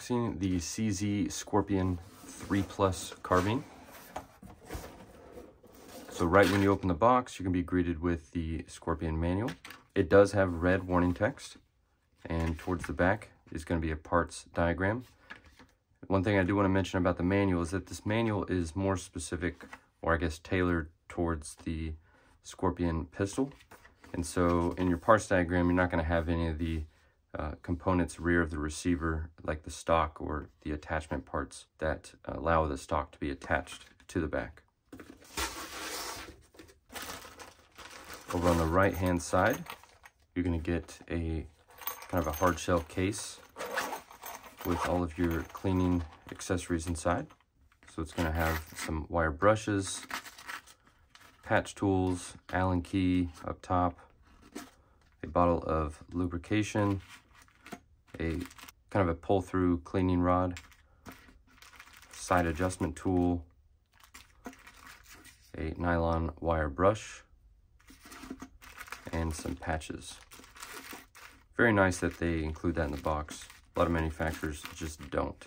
unboxing the CZ Scorpion 3 Plus carbine. So right when you open the box, you're gonna be greeted with the Scorpion manual. It does have red warning text, and towards the back is gonna be a parts diagram. One thing I do wanna mention about the manual is that this manual is more specific, or I guess tailored towards the Scorpion pistol. And so in your parts diagram, you're not gonna have any of the uh, components rear of the receiver, like the stock or the attachment parts that allow the stock to be attached to the back. Over on the right hand side, you're going to get a kind of a hard shell case with all of your cleaning accessories inside. So it's going to have some wire brushes, patch tools, Allen key up top, bottle of lubrication, a kind of a pull through cleaning rod, side adjustment tool, a nylon wire brush, and some patches. Very nice that they include that in the box. A lot of manufacturers just don't.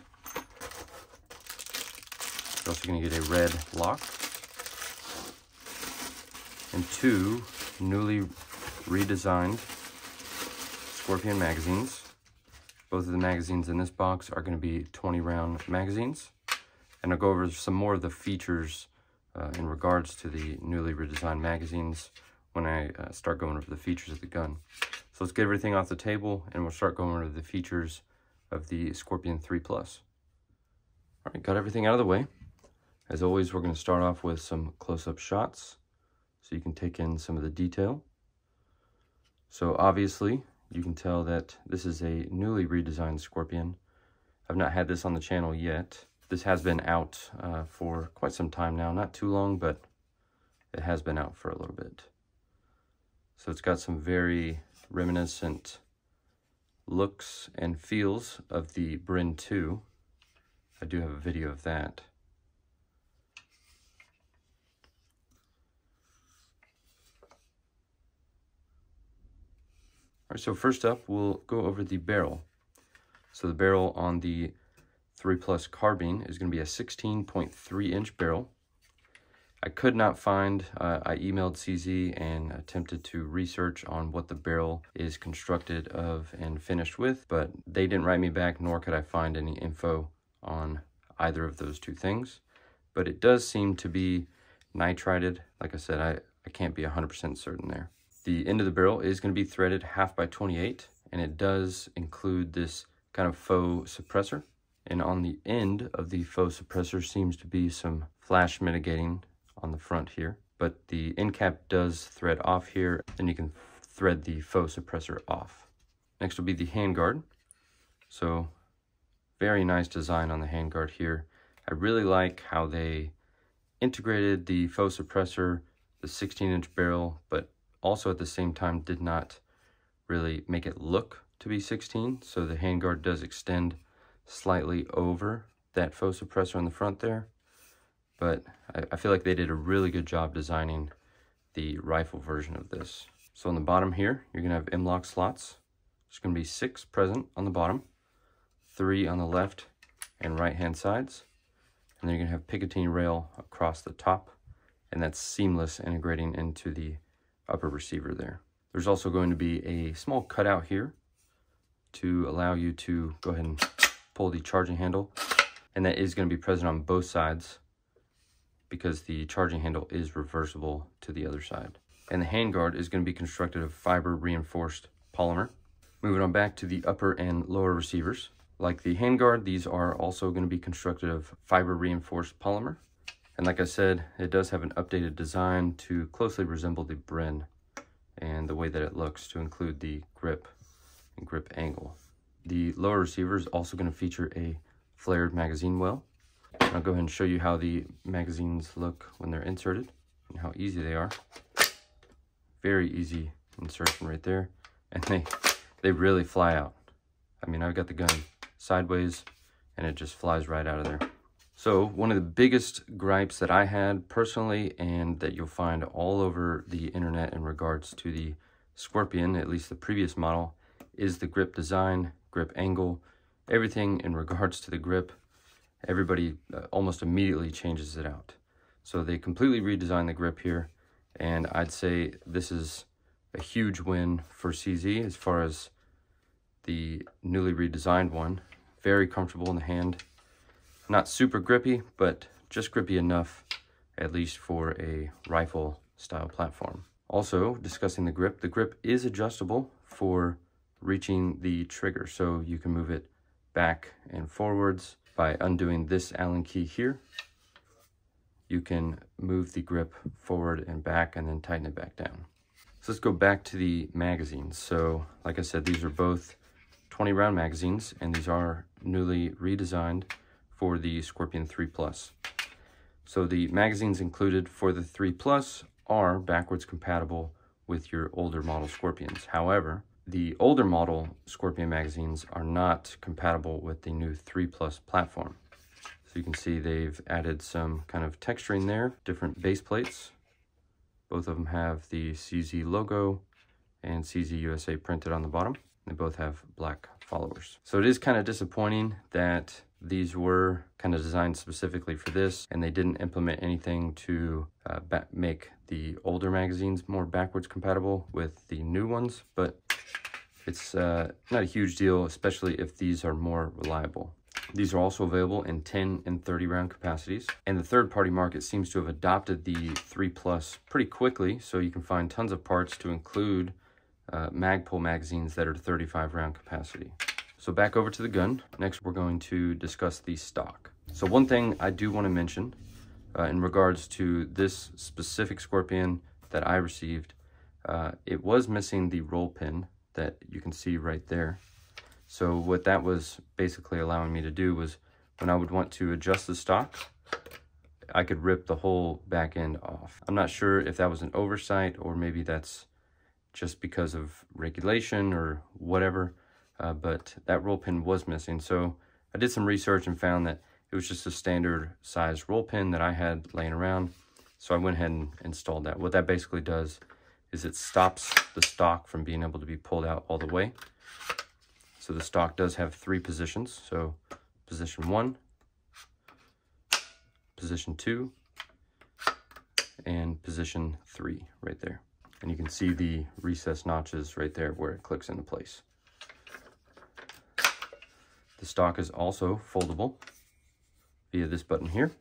You're also going to get a red lock and two newly redesigned Scorpion magazines. Both of the magazines in this box are going to be 20 round magazines. And I'll go over some more of the features uh, in regards to the newly redesigned magazines when I uh, start going over the features of the gun. So let's get everything off the table and we'll start going over the features of the Scorpion 3 Plus. All right, got everything out of the way. As always, we're going to start off with some close-up shots so you can take in some of the detail. So obviously, you can tell that this is a newly redesigned Scorpion. I've not had this on the channel yet. This has been out uh, for quite some time now. Not too long, but it has been out for a little bit. So it's got some very reminiscent looks and feels of the Bren 2. I do have a video of that. All right, so first up, we'll go over the barrel. So the barrel on the 3 Plus carbine is going to be a 16.3 inch barrel. I could not find, uh, I emailed CZ and attempted to research on what the barrel is constructed of and finished with, but they didn't write me back, nor could I find any info on either of those two things. But it does seem to be nitrided. Like I said, I, I can't be 100% certain there. The end of the barrel is going to be threaded half by 28, and it does include this kind of faux suppressor. And on the end of the faux suppressor seems to be some flash mitigating on the front here. But the end cap does thread off here, and you can thread the faux suppressor off. Next will be the handguard. So very nice design on the handguard here. I really like how they integrated the faux suppressor, the 16 inch barrel, but also at the same time did not really make it look to be 16. So the handguard does extend slightly over that faux suppressor on the front there. But I, I feel like they did a really good job designing the rifle version of this. So on the bottom here, you're gonna have M-LOK slots. There's gonna be six present on the bottom, three on the left and right hand sides. And then you're gonna have Picatinny rail across the top and that's seamless integrating into the upper receiver there. There's also going to be a small cutout here to allow you to go ahead and pull the charging handle. And that is going to be present on both sides because the charging handle is reversible to the other side. And the handguard is going to be constructed of fiber reinforced polymer. Moving on back to the upper and lower receivers. Like the handguard, these are also going to be constructed of fiber reinforced polymer. And like I said, it does have an updated design to closely resemble the Bren and the way that it looks to include the grip and grip angle. The lower receiver is also going to feature a flared magazine well. I'll go ahead and show you how the magazines look when they're inserted and how easy they are. Very easy insertion right there. And they, they really fly out. I mean, I've got the gun sideways and it just flies right out of there. So one of the biggest gripes that I had personally and that you'll find all over the internet in regards to the Scorpion, at least the previous model, is the grip design, grip angle, everything in regards to the grip, everybody uh, almost immediately changes it out. So they completely redesigned the grip here, and I'd say this is a huge win for CZ as far as the newly redesigned one. Very comfortable in the hand. Not super grippy, but just grippy enough, at least for a rifle style platform. Also, discussing the grip, the grip is adjustable for reaching the trigger. So you can move it back and forwards by undoing this Allen key here. You can move the grip forward and back and then tighten it back down. So let's go back to the magazines. So like I said, these are both 20 round magazines and these are newly redesigned for the Scorpion 3 Plus. So the magazines included for the 3 Plus are backwards compatible with your older model Scorpions. However, the older model Scorpion magazines are not compatible with the new 3 Plus platform. So you can see they've added some kind of texturing there, different base plates, both of them have the CZ logo and CZ USA printed on the bottom. They both have black followers. So it is kind of disappointing that these were kind of designed specifically for this and they didn't implement anything to uh, make the older magazines more backwards compatible with the new ones, but it's uh, not a huge deal, especially if these are more reliable. These are also available in 10 and 30 round capacities. And the third party market seems to have adopted the 3 Plus pretty quickly, so you can find tons of parts to include uh, Magpul magazines that are 35 round capacity. So back over to the gun. Next, we're going to discuss the stock. So one thing I do want to mention uh, in regards to this specific Scorpion that I received, uh, it was missing the roll pin that you can see right there. So what that was basically allowing me to do was when I would want to adjust the stock, I could rip the whole back end off. I'm not sure if that was an oversight or maybe that's just because of regulation or whatever, uh, but that roll pin was missing. So I did some research and found that it was just a standard size roll pin that I had laying around. So I went ahead and installed that. What that basically does is it stops the stock from being able to be pulled out all the way. So the stock does have three positions. So position one, position two, and position three right there. And you can see the recessed notches right there where it clicks into place. The stock is also foldable via this button here.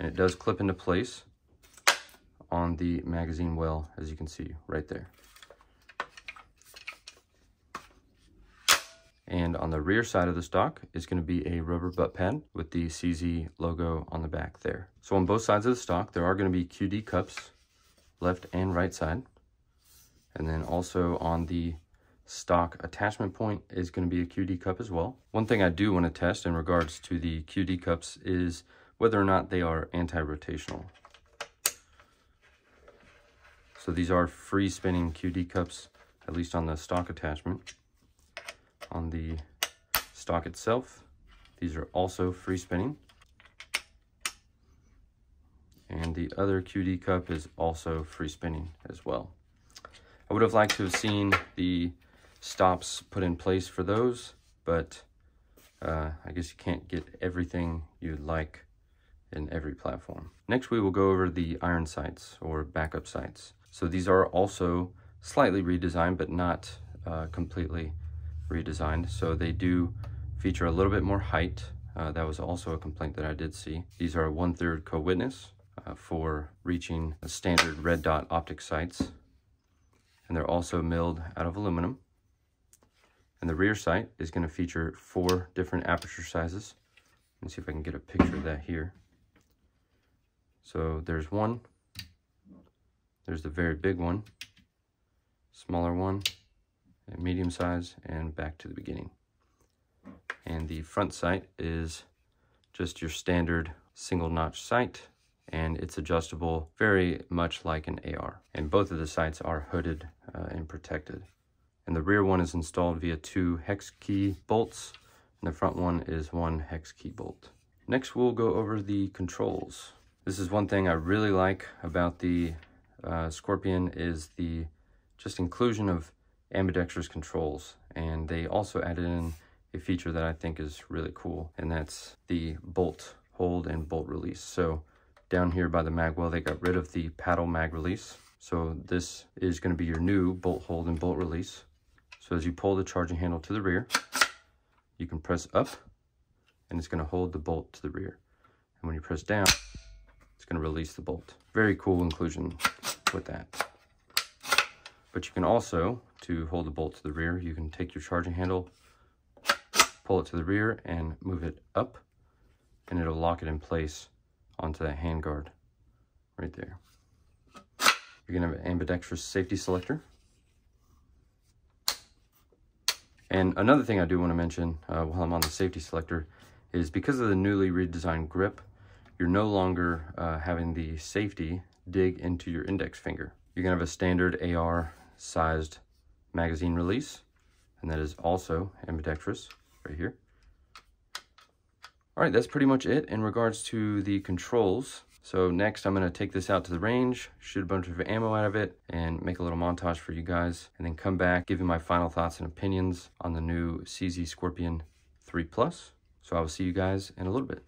And it does clip into place on the magazine well, as you can see right there. And on the rear side of the stock is going to be a rubber butt pad with the CZ logo on the back there. So on both sides of the stock, there are going to be QD cups, left and right side. And then also on the stock attachment point is going to be a QD cup as well. One thing I do want to test in regards to the QD cups is whether or not they are anti-rotational. So these are free spinning QD cups, at least on the stock attachment on the stock itself. These are also free spinning. And the other QD cup is also free spinning as well. I would have liked to have seen the stops put in place for those, but uh, I guess you can't get everything you'd like in every platform. Next, we will go over the iron sights or backup sights. So these are also slightly redesigned, but not uh, completely redesigned. So they do feature a little bit more height. Uh, that was also a complaint that I did see. These are one-third co-witness uh, for reaching standard red dot optic sights. And they're also milled out of aluminum. And the rear sight is going to feature four different aperture sizes. Let's see if I can get a picture of that here. So there's one. There's the very big one. Smaller one medium size and back to the beginning. And the front sight is just your standard single notch sight and it's adjustable very much like an AR. And both of the sights are hooded uh, and protected. And the rear one is installed via two hex key bolts and the front one is one hex key bolt. Next we'll go over the controls. This is one thing I really like about the uh, Scorpion is the just inclusion of ambidextrous controls. and they also added in a feature that I think is really cool, and that's the bolt hold and bolt release. So down here by the magwell, they got rid of the paddle mag release. So this is going to be your new bolt hold and bolt release. So as you pull the charging handle to the rear, you can press up and it's going to hold the bolt to the rear. And when you press down, it's going to release the bolt. Very cool inclusion with that. But you can also, to hold the bolt to the rear, you can take your charging handle, pull it to the rear and move it up and it'll lock it in place onto that handguard right there. You're gonna have an ambidextrous safety selector. And another thing I do want to mention uh, while I'm on the safety selector is because of the newly redesigned grip, you're no longer uh, having the safety dig into your index finger. You're gonna have a standard AR sized magazine release, and that is also ambidextrous right here. All right, that's pretty much it in regards to the controls. So next I'm gonna take this out to the range, shoot a bunch of ammo out of it, and make a little montage for you guys, and then come back, give you my final thoughts and opinions on the new CZ Scorpion 3 Plus. So I will see you guys in a little bit.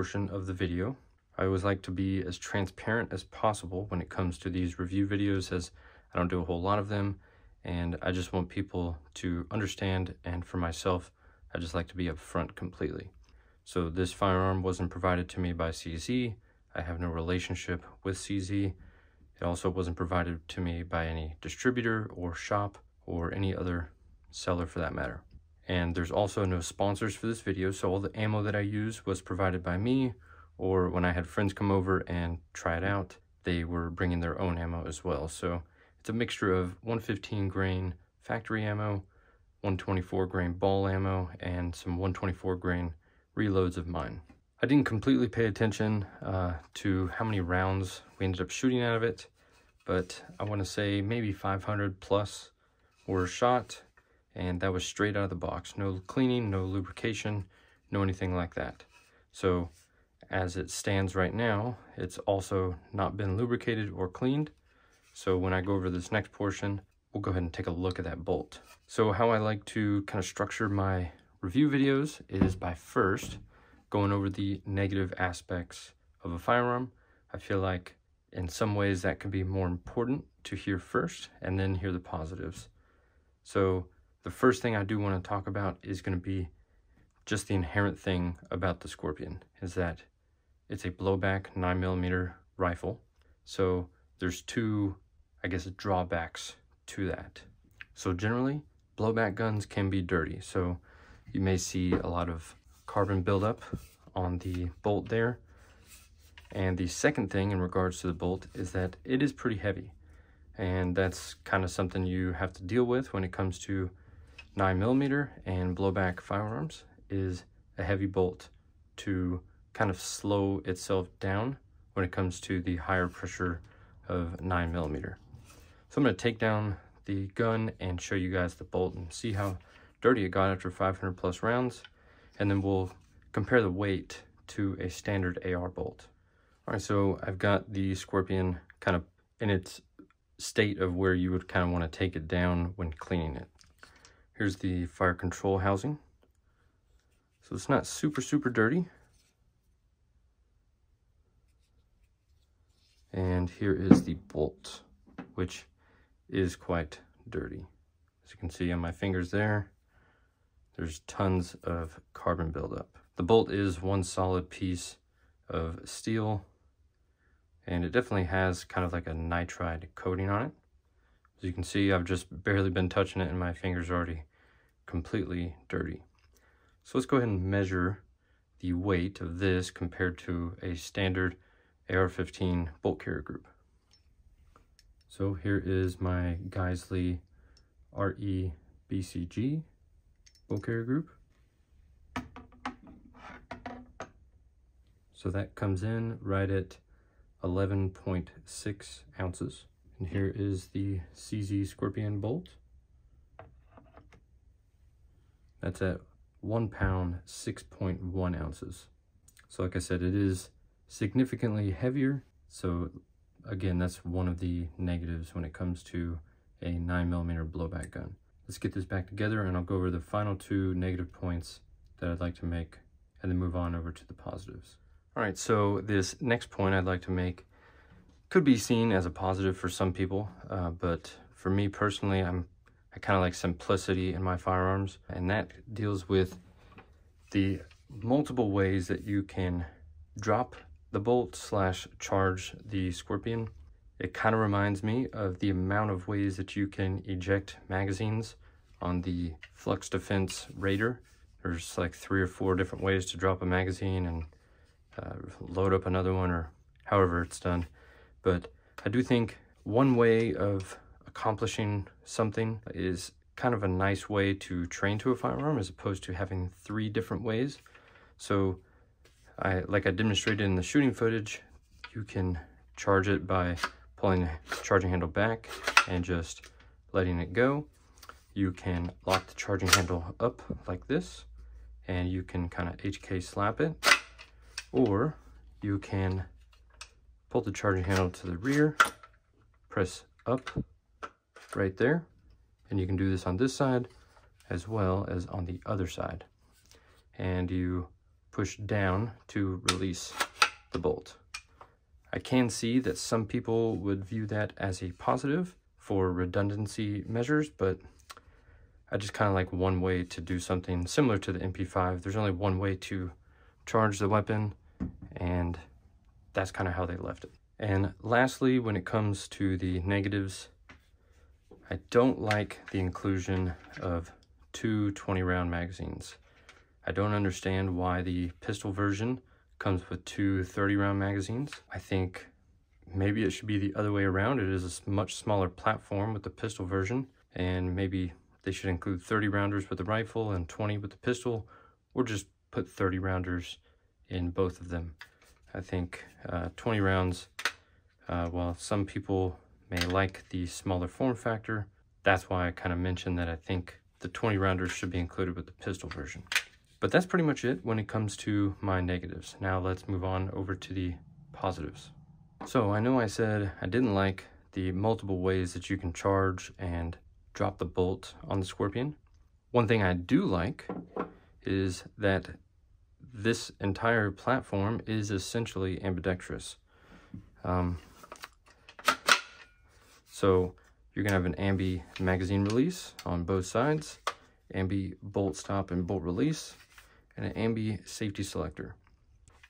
Portion of the video. I always like to be as transparent as possible when it comes to these review videos as I don't do a whole lot of them and I just want people to understand and for myself I just like to be upfront completely. So this firearm wasn't provided to me by CZ. I have no relationship with CZ. It also wasn't provided to me by any distributor or shop or any other seller for that matter. And there's also no sponsors for this video, so all the ammo that I use was provided by me, or when I had friends come over and try it out, they were bringing their own ammo as well. So it's a mixture of 115 grain factory ammo, 124 grain ball ammo, and some 124 grain reloads of mine. I didn't completely pay attention uh, to how many rounds we ended up shooting out of it, but I want to say maybe 500 plus were shot and that was straight out of the box. No cleaning, no lubrication, no anything like that. So as it stands right now, it's also not been lubricated or cleaned. So when I go over this next portion, we'll go ahead and take a look at that bolt. So how I like to kind of structure my review videos is by first going over the negative aspects of a firearm. I feel like in some ways that can be more important to hear first and then hear the positives. So the first thing I do want to talk about is going to be just the inherent thing about the Scorpion is that it's a blowback 9mm rifle. So there's two, I guess, drawbacks to that. So generally, blowback guns can be dirty. So you may see a lot of carbon buildup on the bolt there. And the second thing in regards to the bolt is that it is pretty heavy. And that's kind of something you have to deal with when it comes to 9 millimeter and blowback firearms is a heavy bolt to kind of slow itself down when it comes to the higher pressure of 9 millimeter. So I'm going to take down the gun and show you guys the bolt and see how dirty it got after 500 plus rounds. And then we'll compare the weight to a standard AR bolt. All right, so I've got the Scorpion kind of in its state of where you would kind of want to take it down when cleaning it. Here's the fire control housing. So it's not super, super dirty. And here is the bolt, which is quite dirty. As you can see on my fingers there, there's tons of carbon buildup. The bolt is one solid piece of steel, and it definitely has kind of like a nitride coating on it. As you can see, I've just barely been touching it and my fingers already completely dirty. So let's go ahead and measure the weight of this compared to a standard AR-15 bolt carrier group. So here is my Geissele RE BCG bolt carrier group. So that comes in right at 11.6 ounces. And here is the CZ Scorpion bolt. That's at one pound, 6.1 ounces. So like I said, it is significantly heavier. So again, that's one of the negatives when it comes to a nine millimeter blowback gun. Let's get this back together and I'll go over the final two negative points that I'd like to make and then move on over to the positives. All right, so this next point I'd like to make could be seen as a positive for some people, uh, but for me personally, I'm I kind of like simplicity in my firearms, and that deals with the multiple ways that you can drop the bolt slash charge the Scorpion. It kind of reminds me of the amount of ways that you can eject magazines on the Flux Defense Raider. There's like three or four different ways to drop a magazine and uh, load up another one or however it's done. But I do think one way of accomplishing something is kind of a nice way to train to a firearm as opposed to having three different ways. So I, like I demonstrated in the shooting footage, you can charge it by pulling the charging handle back and just letting it go. You can lock the charging handle up like this and you can kind of HK slap it or you can pull the charging handle to the rear, press up right there. And you can do this on this side as well as on the other side. And you push down to release the bolt. I can see that some people would view that as a positive for redundancy measures, but I just kind of like one way to do something similar to the MP5. There's only one way to charge the weapon, and that's kind of how they left it. And lastly, when it comes to the negatives, I don't like the inclusion of two 20 round magazines. I don't understand why the pistol version comes with two 30 round magazines. I think maybe it should be the other way around. It is a much smaller platform with the pistol version and maybe they should include 30 rounders with the rifle and 20 with the pistol or just put 30 rounders in both of them. I think uh, 20 rounds, uh, while some people may like the smaller form factor. That's why I kind of mentioned that I think the 20 rounders should be included with the pistol version. But that's pretty much it when it comes to my negatives. Now let's move on over to the positives. So I know I said I didn't like the multiple ways that you can charge and drop the bolt on the Scorpion. One thing I do like is that this entire platform is essentially ambidextrous. Um, so you're gonna have an ambi magazine release on both sides, ambi bolt stop and bolt release, and an ambi safety selector.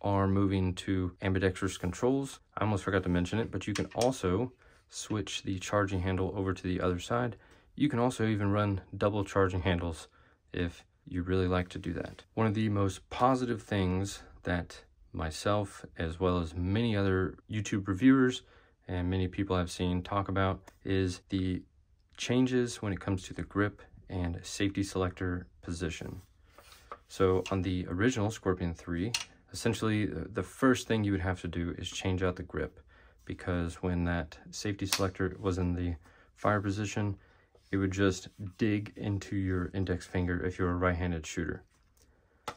Are moving to ambidextrous controls. I almost forgot to mention it, but you can also switch the charging handle over to the other side. You can also even run double charging handles if you really like to do that. One of the most positive things that myself, as well as many other YouTube reviewers, and many people I've seen talk about is the changes when it comes to the grip and safety selector position. So on the original Scorpion 3, essentially uh, the first thing you would have to do is change out the grip because when that safety selector was in the fire position, it would just dig into your index finger if you're a right-handed shooter.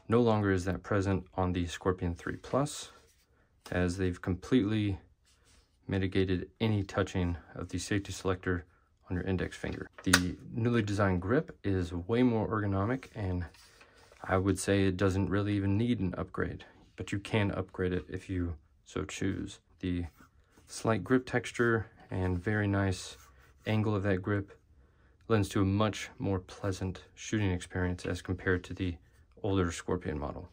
No longer is that present on the Scorpion 3 Plus, as they've completely mitigated any touching of the safety selector on your index finger. The newly designed grip is way more ergonomic and I would say it doesn't really even need an upgrade, but you can upgrade it if you so choose. The Slight grip texture and very nice angle of that grip lends to a much more pleasant shooting experience as compared to the older Scorpion model.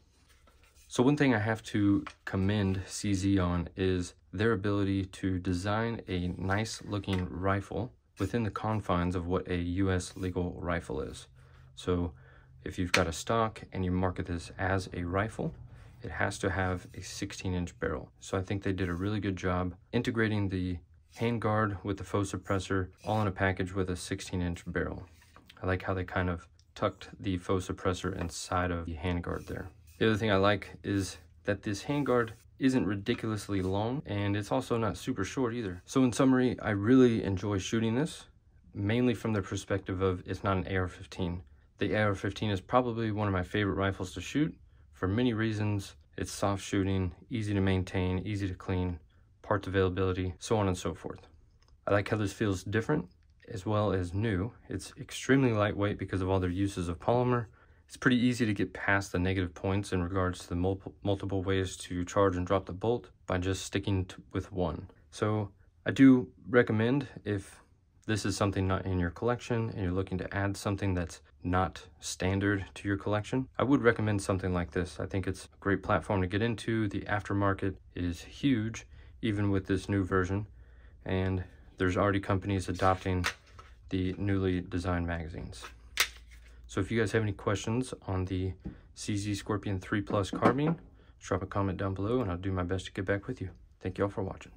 So one thing I have to commend CZ on is their ability to design a nice looking rifle within the confines of what a US legal rifle is. So if you've got a stock and you market this as a rifle, it has to have a 16 inch barrel. So I think they did a really good job integrating the handguard with the faux suppressor all in a package with a 16 inch barrel. I like how they kind of tucked the faux suppressor inside of the handguard there. The other thing I like is that this handguard isn't ridiculously long and it's also not super short either. So in summary, I really enjoy shooting this, mainly from the perspective of it's not an AR-15. The AR-15 is probably one of my favorite rifles to shoot for many reasons. It's soft shooting, easy to maintain, easy to clean, parts availability, so on and so forth. I like how this feels different as well as new. It's extremely lightweight because of all their uses of polymer. It's pretty easy to get past the negative points in regards to the multiple, multiple ways to charge and drop the bolt by just sticking with one. So I do recommend if this is something not in your collection and you're looking to add something that's not standard to your collection, I would recommend something like this. I think it's a great platform to get into. The aftermarket is huge, even with this new version. And there's already companies adopting the newly designed magazines. So if you guys have any questions on the CZ Scorpion 3 Plus carbine, drop a comment down below and I'll do my best to get back with you. Thank you all for watching.